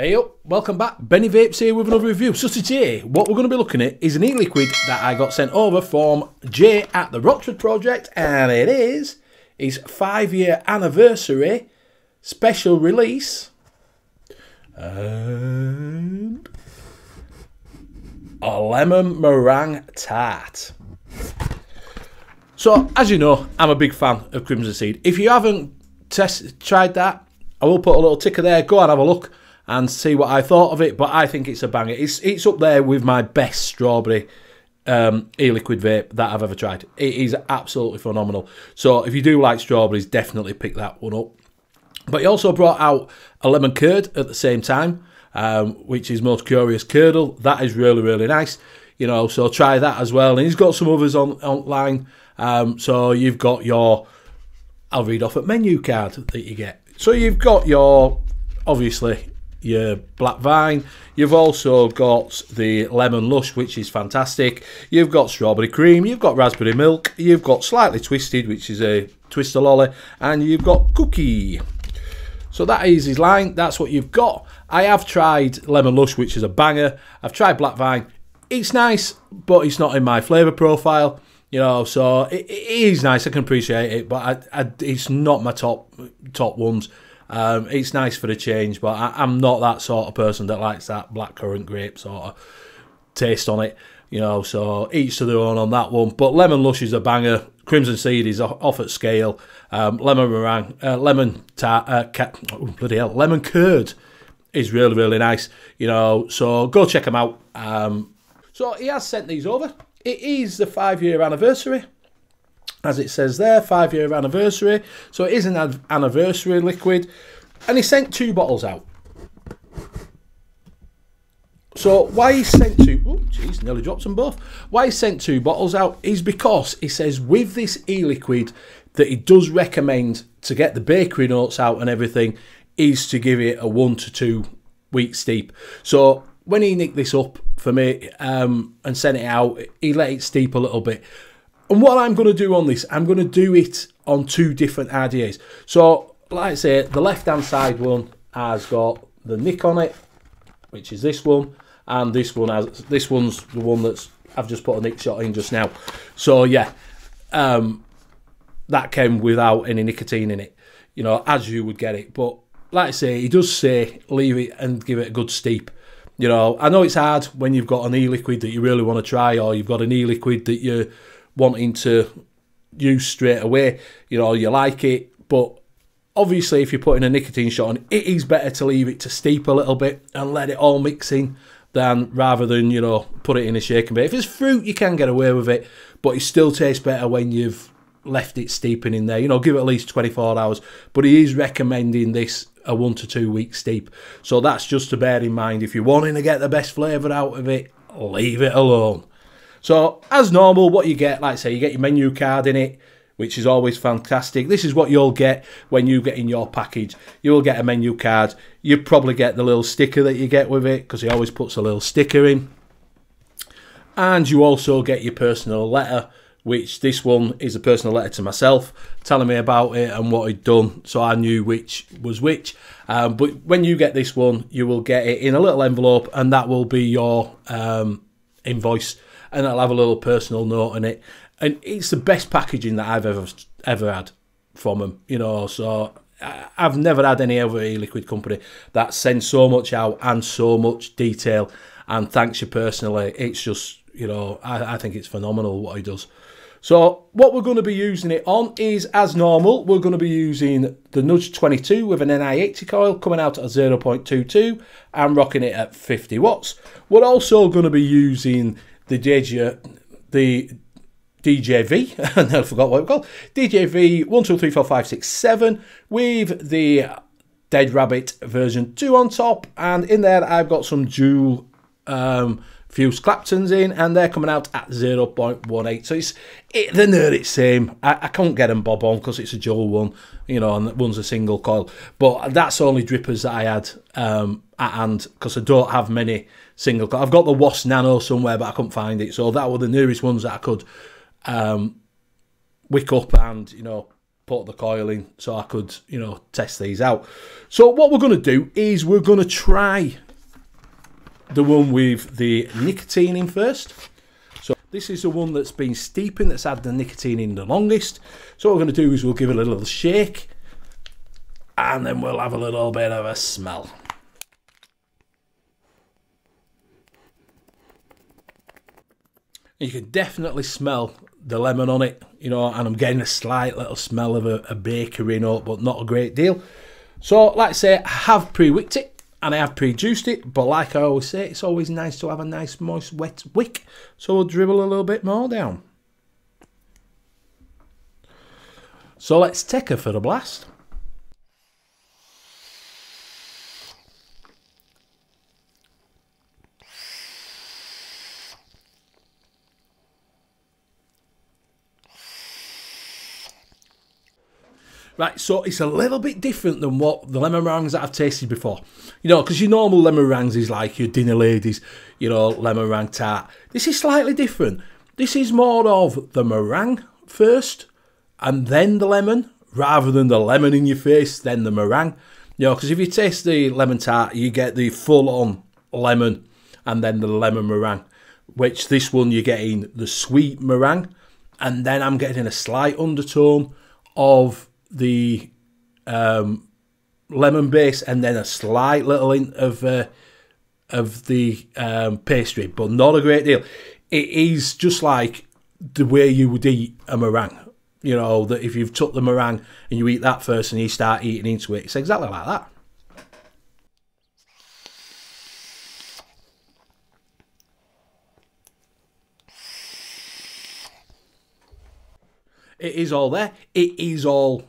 Hey up, welcome back. Benny Vapes here with another review. So today, what we're going to be looking at is an e-liquid that I got sent over from Jay at the Rochford Project, and it is his five-year anniversary special release. And a lemon meringue tart. So, as you know, I'm a big fan of Crimson Seed. If you haven't test tried that, I will put a little ticker there. Go and have a look and see what I thought of it. But I think it's a banger. It's it's up there with my best strawberry um, e-liquid vape that I've ever tried. It is absolutely phenomenal. So if you do like strawberries, definitely pick that one up. But he also brought out a lemon curd at the same time, um, which is most curious curdle. That is really really nice. You know, so try that as well. And he's got some others on online. Um, so you've got your, I'll read off a menu card that you get. So you've got your, obviously your black vine. You've also got the lemon lush, which is fantastic. You've got strawberry cream. You've got raspberry milk. You've got slightly twisted, which is a twister lolly, and you've got cookie. So that is his line. That's what you've got. I have tried lemon lush, which is a banger. I've tried black vine. It's nice, but it's not in my flavour profile. You know, so it, it is nice. I can appreciate it, but I, I, it's not my top top ones. Um, it's nice for a change, but I, am not that sort of person that likes that blackcurrant grape sort of taste on it. You know, so each to their own on that one. But lemon lush is a banger. Crimson seed is off at scale. Um, lemon meringue, uh, lemon tart, uh, oh, bloody hell, lemon curd is really really nice. You know, so go check them out. Um, so he has sent these over. It is the five year anniversary as it says there, five year anniversary. So it is an anniversary liquid. And he sent two bottles out. So why he sent two, oh jeez, nearly dropped them both. Why he sent two bottles out is because he says with this e-liquid that he does recommend to get the bakery notes out and everything is to give it a one to two week steep. So when he nicked this up for me um, and sent it out, he let it steep a little bit. And what I'm going to do on this, I'm going to do it on two different RDAs. So, like I say, the left-hand side one has got the nick on it, which is this one, and this one has this one's the one that's I've just put a nick shot in just now. So yeah, um, that came without any nicotine in it, you know, as you would get it. But like I say, he does say leave it and give it a good steep. You know, I know it's hard when you've got an e-liquid that you really want to try, or you've got an e-liquid that you wanting to use straight away. You know, you like it, but obviously, if you're putting a nicotine shot on, it is better to leave it to steep a little bit and let it all mix in than rather than you know put it in a shaking bit. If it's fruit, you can get away with it, but it still tastes better when you've left it steeping in there. You know, give it at least 24 hours. But he is recommending this a one to two week steep. So that's just to bear in mind. If you're wanting to get the best flavour out of it, leave it alone. So, as normal, what you get, like I say, you get your menu card in it, which is always fantastic. This is what you'll get when you get in your package. You will get a menu card. You probably get the little sticker that you get with it because he always puts a little sticker in. And you also get your personal letter, which this one is a personal letter to myself, telling me about it and what he'd done, so I knew which was which. Um, but when you get this one, you will get it in a little envelope, and that will be your um, invoice and it'll have a little personal note in it. And it's the best packaging that I've ever ever had from them, you know. So I've never had any other e-liquid company that sends so much out and so much detail and thanks you personally. It's just, you know, I, I think it's phenomenal what he does. So what we're going to be using it on is, as normal, we're going to be using the Nudge 22 with an NI80 coil coming out at 0.22 and rocking it at 50 watts. We're also going to be using the DJ, the DJV, and I forgot what it called, DJV 1, 2, 3, 4, 5, 6, 7 with the Dead Rabbit version 2 on top. And in there, I've got some dual um, fuse Claptons in, and they're coming out at 0.18. So it's it, they're nearly the same. I, I can't get them bob on because it's a dual one, you know, and one's a single coil. But that's only drippers that I had um, at hand because I don't have many single. I've got the Wasp Nano somewhere, but I couldn't find it. So that were the nearest ones that I could um, wick up and you know put the coil in so I could, you know, test these out. So what we're going to do is we're going to try the one with the nicotine in first. So this is the one that's been steeping, that's had the nicotine in the longest. So what we're going to do is we'll give it a little shake and then we'll have a little bit of a smell. You can definitely smell the lemon on it, you know, and I'm getting a slight little smell of a, a bakery note, but not a great deal. So, like I say, I have pre-wicked it and I have pre-juiced it, but like I always say, it's always nice to have a nice moist wet wick. So we'll dribble a little bit more down. So let's take her for the blast. Right, so it's a little bit different than what the lemon meringues that I've tasted before. You know, because your normal lemon meringues is like your dinner ladies, you know, lemon meringue tart. This is slightly different. This is more of the meringue first and then the lemon, rather than the lemon in your face, then the meringue. You know, because if you taste the lemon tart, you get the full on lemon and then the lemon meringue, which this one you're getting the sweet meringue, and then I'm getting a slight undertone of the um, lemon base and then a slight little hint of uh, of the um, pastry, but not a great deal. It is just like the way you would eat a meringue. You know that if you've took the meringue and you eat that first and you start eating into it, it's exactly like that. It is all there. It is all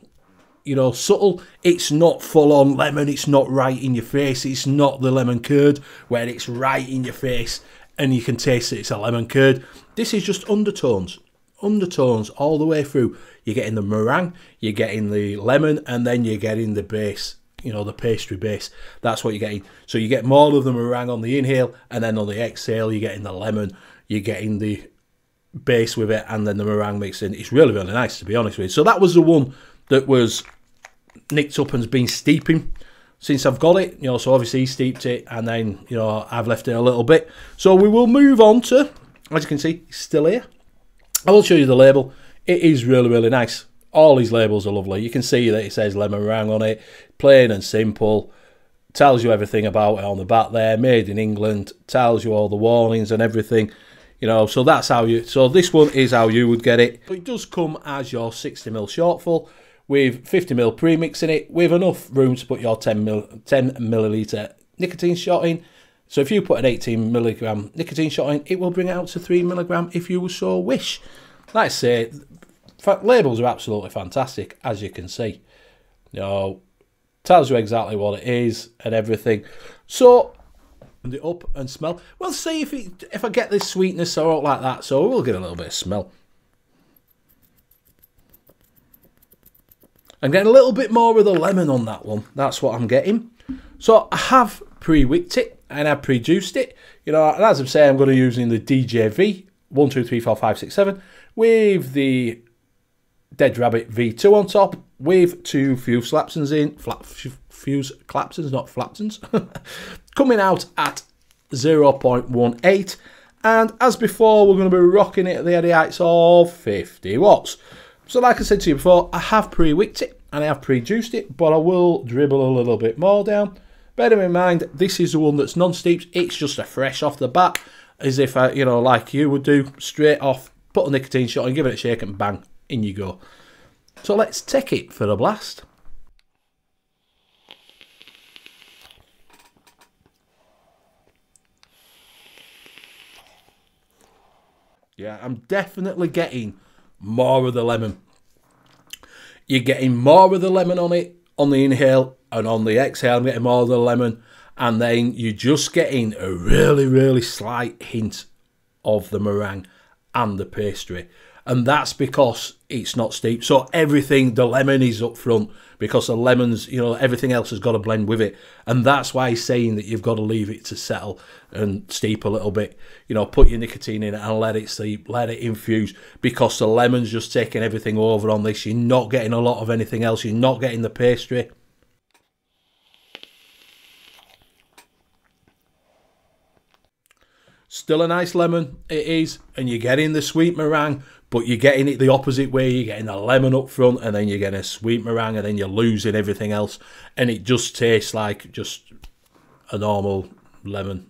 you know, subtle. It's not full on lemon. It's not right in your face. It's not the lemon curd where it's right in your face and you can taste it. It's a lemon curd. This is just undertones, undertones all the way through. You're getting the meringue, you're getting the lemon, and then you're getting the base. You know, the pastry base. That's what you're getting. So you get more of the meringue on the inhale, and then on the exhale, you're getting the lemon. You're getting the base with it, and then the meringue mixed in. It's really, really nice to be honest with you. So that was the one that was nicked up and's been steeping since I've got it. You know, so obviously he steeped it and then, you know, I've left it a little bit. So we will move on to, as you can see, it's still here. I will show you the label. It is really, really nice. All these labels are lovely. You can see that it says lemon meringue on it. Plain and simple. Tells you everything about it on the back there. Made in England. Tells you all the warnings and everything. You know, so that's how you... So this one is how you would get it. It does come as your 60ml shortful with 50ml premix in it, with enough room to put your 10, mil, 10 milliliter nicotine shot in. So if you put an 18 milligram nicotine shot in, it will bring it out to 3 milligram if you so wish. Like I say, labels are absolutely fantastic, as you can see. You know, tells you exactly what it is and everything. So, it up and smell. We'll see if it, if I get this sweetness or like that. So we'll get a little bit of smell. I'm getting a little bit more of the lemon on that one. That's what I'm getting. So I have pre-wicked it and I've pre-juiced it. You know, and as I'm saying, I'm going to be using the DJV 123457 with the Dead Rabbit V2 on top with two fuse slapsons in, flap, fuse clapsons, not flapsons, coming out at 0.18. And as before, we're going to be rocking it at the heights of 50 watts. So like I said to you before, I have pre-wicked it and I have pre-juiced it, but I will dribble a little bit more down. Bear in mind, this is the one that's non-steeped. It's just a fresh off the bat, as if, I, you know, like you would do, straight off, put a nicotine shot and give it a shake and bang, in you go. So let's take it for a blast. Yeah, I'm definitely getting more of the lemon. You're getting more of the lemon on it on the inhale and on the exhale, I'm getting more of the lemon. And then you're just getting a really, really slight hint of the meringue and the pastry. And that's because it's not steep. So everything, the lemon is up front because the lemons, you know, everything else has got to blend with it, and that's why he's saying that you've got to leave it to settle and steep a little bit. You know, put your nicotine in and let it steep, let it infuse because the lemon's just taking everything over on this. You're not getting a lot of anything else. You're not getting the pastry. Still a nice lemon, it is, and you're getting the sweet meringue, but you're getting it the opposite way. You're getting a lemon up front, and then you're getting a sweet meringue, and then you're losing everything else, and it just tastes like just a normal lemon.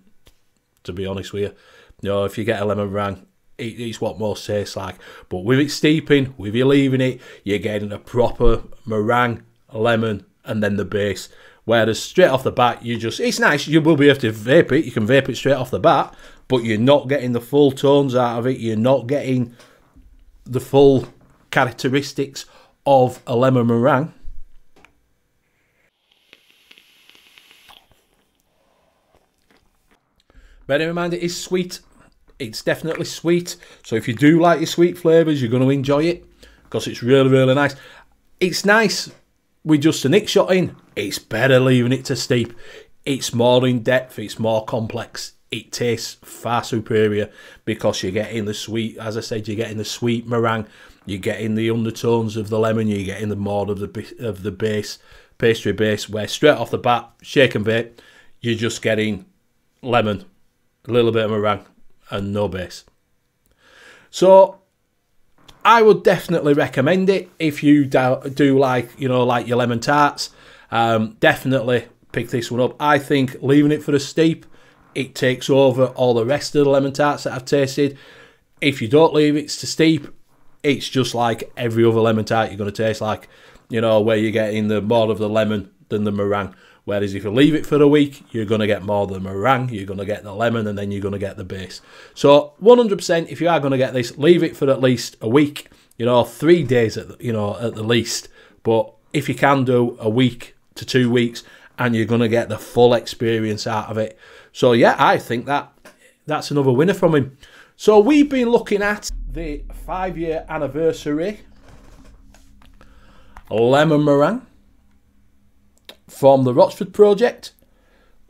To be honest with you, you know, if you get a lemon meringue, it, it's what most tastes like. But with it steeping, with you leaving it, you're getting a proper meringue, lemon, and then the base. Whereas straight off the bat, you just, it's nice, you will be able to vape it, you can vape it straight off the bat, but you're not getting the full tones out of it, you're not getting the full characteristics of a lemon meringue. Bear in mind, it is sweet. It's definitely sweet. So if you do like your sweet flavours, you're going to enjoy it because it's really, really nice. It's nice with just a nick shot in. It's better leaving it to steep. It's more in depth. It's more complex. It tastes far superior because you're getting the sweet, as I said, you're getting the sweet meringue. You're getting the undertones of the lemon. You're getting the more of the of the base pastry base. Where straight off the bat, shake and bake, you're just getting lemon a little bit of meringue, and no base. So I would definitely recommend it if you do like you know like your lemon tarts. Um, definitely pick this one up. I think leaving it for a steep, it takes over all the rest of the lemon tarts that I've tasted. If you don't leave it to steep, it's just like every other lemon tart you're going to taste like, you know, where you're getting the more of the lemon than the meringue. Whereas if you leave it for a week, you're going to get more of the meringue, you're going to get the lemon, and then you're going to get the base. So 100%, if you are going to get this, leave it for at least a week. You know, three days at the, you know at the least. But if you can do a week to two weeks, and you're going to get the full experience out of it. So yeah, I think that that's another winner from him. So we've been looking at the five-year anniversary lemon meringue from the Rochford project.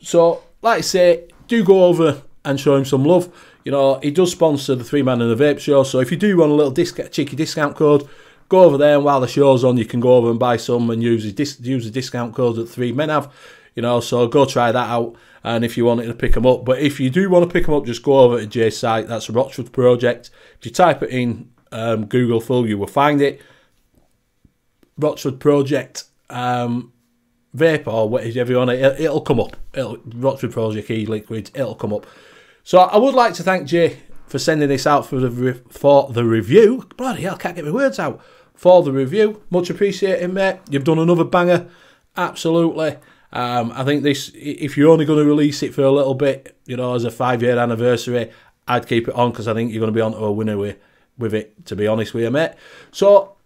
So, like I say, do go over and show him some love. You know, he does sponsor the Three Man and the Vape show, so if you do want a little discount, cheeky discount code, go over there and while the show's on, you can go over and buy some and use the, dis- use the discount code that Three Men have. You know, so go try that out. And if you wanted to pick them up, but if you do want to pick them up, just go over to Jay's site. That's Rochford Project. If you type it in um, Google full, you will find it. Rochford Project. Um, vape or whatever you want, it, it'll come up. It'll, Rochford Project E Liquid, it'll come up. So I would like to thank Jay for sending this out for the for the review. Bloody hell, can't get my words out. For the review, much appreciated, mate. You've done another banger, absolutely. Um, I think this, if you're only going to release it for a little bit, you know, as a five year anniversary, I'd keep it on because I think you're going to be on to a winner with, with it, to be honest with you, mate. So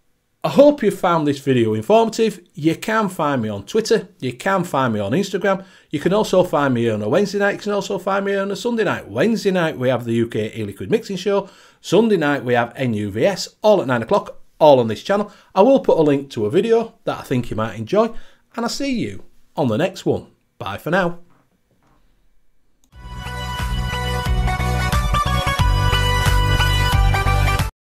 I hope you found this video informative. You can find me on Twitter. You can find me on Instagram. You can also find me on a Wednesday night. You can also find me on a Sunday night. Wednesday night we have the UK e-liquid mixing show. Sunday night we have NUVS, all at 9 o'clock, all on this channel. I will put a link to a video that I think you might enjoy. And I'll see you on the next one. Bye for now.